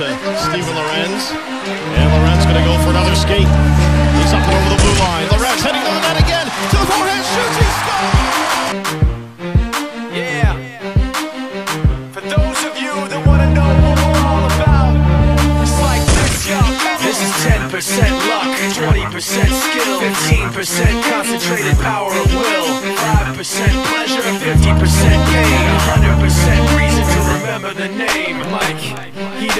to Steven Lorentz. And Lorentz going to go for another skate. He's up and over the blue line. Lorentz heading to the net again. To the forehand, shoots, he scores! Yeah. For those of you that want to know what we're all about, it's like this, y'all. This is 10% luck, 20% skill, 15% concentrated power of will, 5% pleasure, 50% pain, 100% reason to remember the name. Mike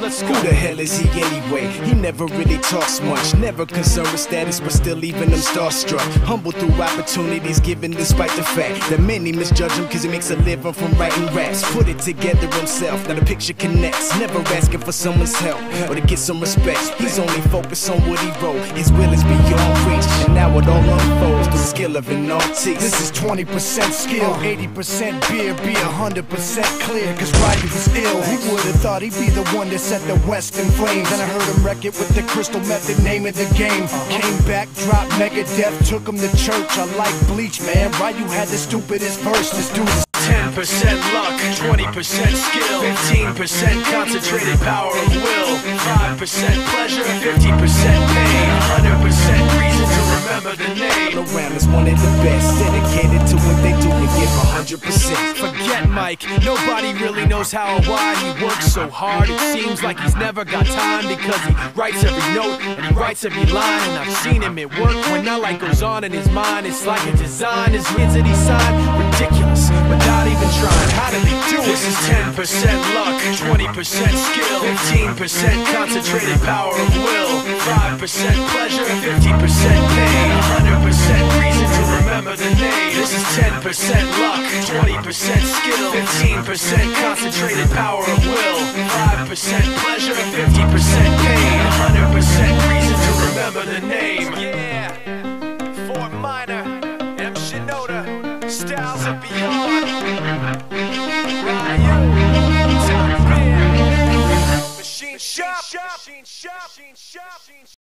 Let's go. Who the hell is he anyway? He never really talks much, never concerned with status, but still leaving them starstruck. Humble through opportunities given despite the fact that many misjudge him because he makes a living from writing raps. Put it together himself, now the picture connects. Never asking for someone's help or to get some respect. He's only focused on what he wrote. His will is beyond reach, and now it all unfolds. The skill of an artist. This is 20% skill, 80% beer, be 100% clear, cause Ryder was ill. Who would've thought he'd be the one that set the West in flames? Then I heard him wreck it with the Crystal Method, name of the game. Came back, dropped Megadef, took him to church. I like Bleach, man. Why you had the stupidest verse. This dude is 10% luck, 20% skill, 15% concentrated power of will, 5% pleasure, 50% pain, 100% reason to remember the name. Around is one of the best, dedicated to what they do to give 100%. Forget Mike, nobody really knows how or why he works so hard. It seems like he's never got time because he writes every note and he writes every line. And I've seen him at work when that light goes on in his mind. It's like a design, his kids that he signed. Ridiculous, without even trying. How did he do it? This is 10% luck, 20% skill, 15% concentrated power of will, 5% pleasure, 50% 10% luck, 20% skill, 15% concentrated power of will, 5% pleasure, 50% pain, 100% reason to remember the name. Yeah, Fort Minor, M. Shinoda, Styles of Beyond, Ryu, Top Beer, Machine Shop, Machine Shop, Machine Shop.